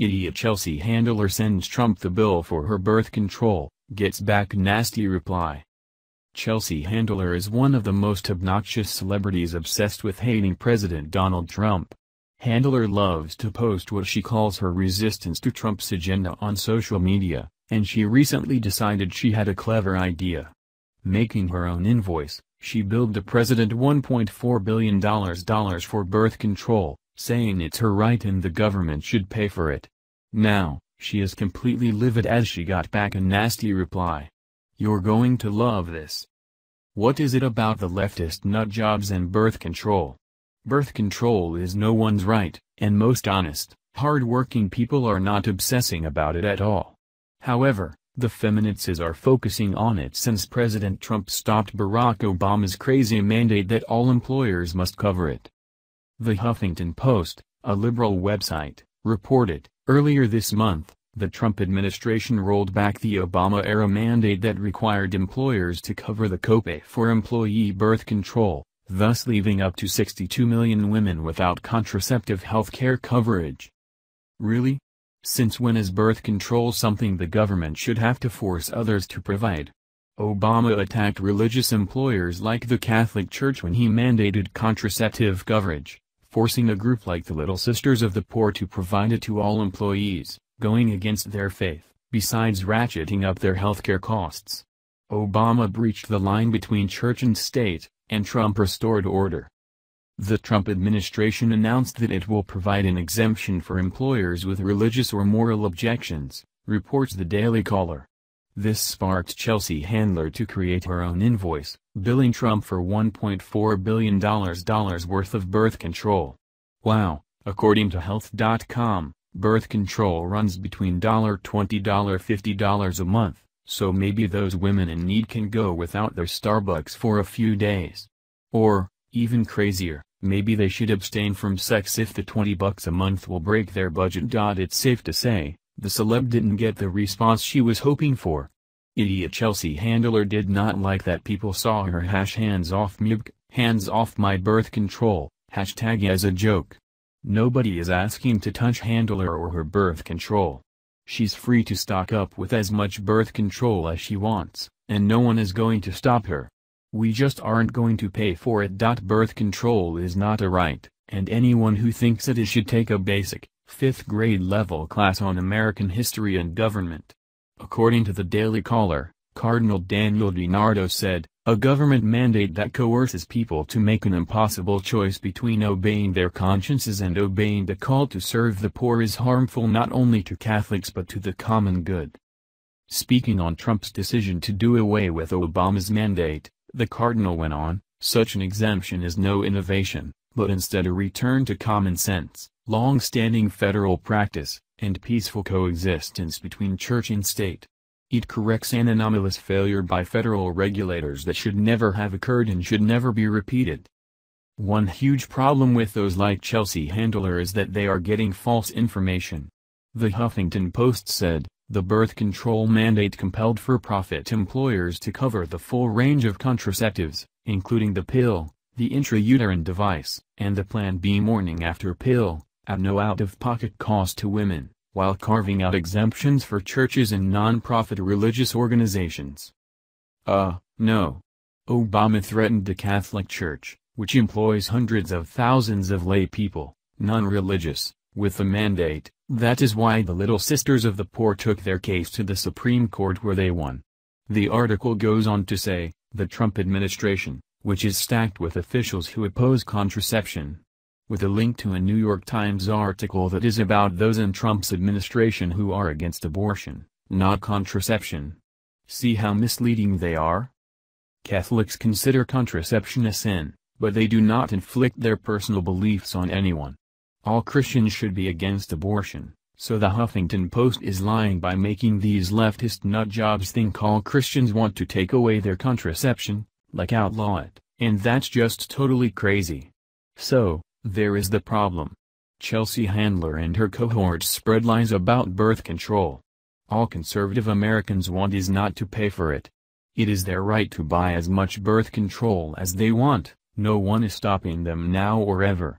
Idiot Chelsea handler sends Trump the bill for her birth control, gets back nasty reply. Chelsea Handler is one of the most obnoxious celebrities obsessed with hating President Donald Trump. Handler loves to post what she calls her resistance to Trump's agenda on social media, and she recently decided she had a clever idea. Making her own invoice, she billed the president $1.4 billion for birth control, saying it's her right and the government should pay for it. Now, she is completely livid as she got back a nasty reply. You're going to love this. What is it about the leftist nutjobs and birth control? Birth control is no one's right, and most honest, hard-working people are not obsessing about it at all. However, the feminists are focusing on it since President Trump stopped Barack Obama's crazy mandate that all employers must cover it. The Huffington Post, a liberal website, reported, earlier this month, the Trump administration rolled back the Obama-era mandate that required employers to cover the copay for employee birth control, thus leaving up to 62 million women without contraceptive health care coverage. Really? Since when is birth control something the government should have to force others to provide? Obama attacked religious employers like the Catholic Church when he mandated contraceptive coverage, forcing a group like the Little Sisters of the Poor to provide it to all employees going against their faith, besides ratcheting up their healthcare costs. Obama breached the line between church and state, and Trump restored order. The Trump administration announced that it will provide an exemption for employers with religious or moral objections, reports the Daily Caller. This sparked Chelsea Handler to create her own invoice, billing Trump for $1.4 billion worth of birth control. Wow, according to Health.com, Birth control runs between $20 $50 a month, so maybe those women in need can go without their Starbucks for a few days. Or, even crazier, maybe they should abstain from sex if the 20 bucks a month will break their budget. It's safe to say, the celeb didn't get the response she was hoping for. Idiot Chelsea Handler did not like that people saw her hash hands off MUBK, hands off my birth control, hashtag as a joke. Nobody is asking to touch Handler or her birth control. She's free to stock up with as much birth control as she wants, and no one is going to stop her. We just aren't going to pay for it. Birth control is not a right, and anyone who thinks it is should take a basic, 5th grade level class on American history and government. According to the Daily Caller, Cardinal Daniel DiNardo said, a government mandate that coerces people to make an impossible choice between obeying their consciences and obeying the call to serve the poor is harmful not only to Catholics but to the common good. Speaking on Trump's decision to do away with Obama's mandate, the cardinal went on, such an exemption is no innovation, but instead a return to common sense, long-standing federal practice, and peaceful coexistence between church and state. It corrects an anomalous failure by federal regulators that should never have occurred and should never be repeated. One huge problem with those like Chelsea Handler is that they are getting false information. The Huffington Post said, the birth control mandate compelled for-profit employers to cover the full range of contraceptives, including the pill, the intrauterine device, and the Plan B morning after pill, at no out-of-pocket cost to women while carving out exemptions for churches and non-profit religious organizations. Uh, no. Obama threatened the Catholic Church, which employs hundreds of thousands of lay people, non-religious, with the mandate, that is why the Little Sisters of the Poor took their case to the Supreme Court where they won. The article goes on to say, the Trump administration, which is stacked with officials who oppose contraception, with a link to a New York Times article that is about those in Trump's administration who are against abortion, not contraception. See how misleading they are? Catholics consider contraception a sin, but they do not inflict their personal beliefs on anyone. All Christians should be against abortion, so the Huffington Post is lying by making these leftist nutjobs think all Christians want to take away their contraception, like outlaw it, and that's just totally crazy. So, there is the problem. Chelsea Handler and her cohorts spread lies about birth control. All conservative Americans want is not to pay for it. It is their right to buy as much birth control as they want, no one is stopping them now or ever.